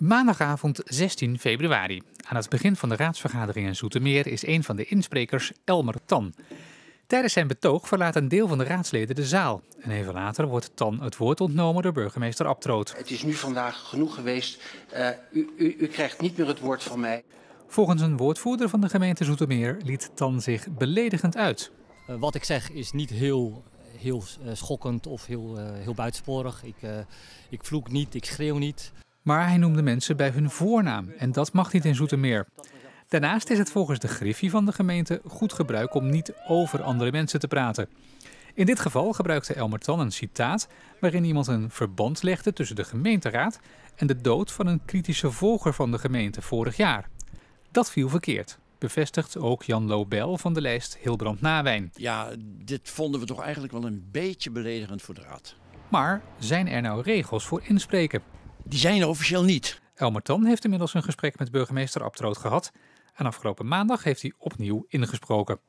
Maandagavond 16 februari. Aan het begin van de raadsvergadering in Zoetermeer is een van de insprekers Elmer Tan. Tijdens zijn betoog verlaat een deel van de raadsleden de zaal. En even later wordt Tan het woord ontnomen door burgemeester Abtroot. Het is nu vandaag genoeg geweest. Uh, u, u, u krijgt niet meer het woord van mij. Volgens een woordvoerder van de gemeente Zoetermeer liet Tan zich beledigend uit. Uh, wat ik zeg is niet heel, heel uh, schokkend of heel, heel buitensporig. Ik, ik vloek niet, ik schreeuw niet. Maar hij noemde mensen bij hun voornaam en dat mag niet in Zoetermeer. Daarnaast is het volgens de griffie van de gemeente goed gebruik om niet over andere mensen te praten. In dit geval gebruikte Elmer Tan een citaat waarin iemand een verband legde tussen de gemeenteraad en de dood van een kritische volger van de gemeente vorig jaar. Dat viel verkeerd, bevestigt ook Jan Lobel van de lijst Hilbrand Nawijn. Ja, dit vonden we toch eigenlijk wel een beetje beledigend voor de raad. Maar zijn er nou regels voor inspreken? Die zijn er officieel niet. Elmer Tan heeft inmiddels een gesprek met burgemeester Abtroot gehad. En afgelopen maandag heeft hij opnieuw ingesproken.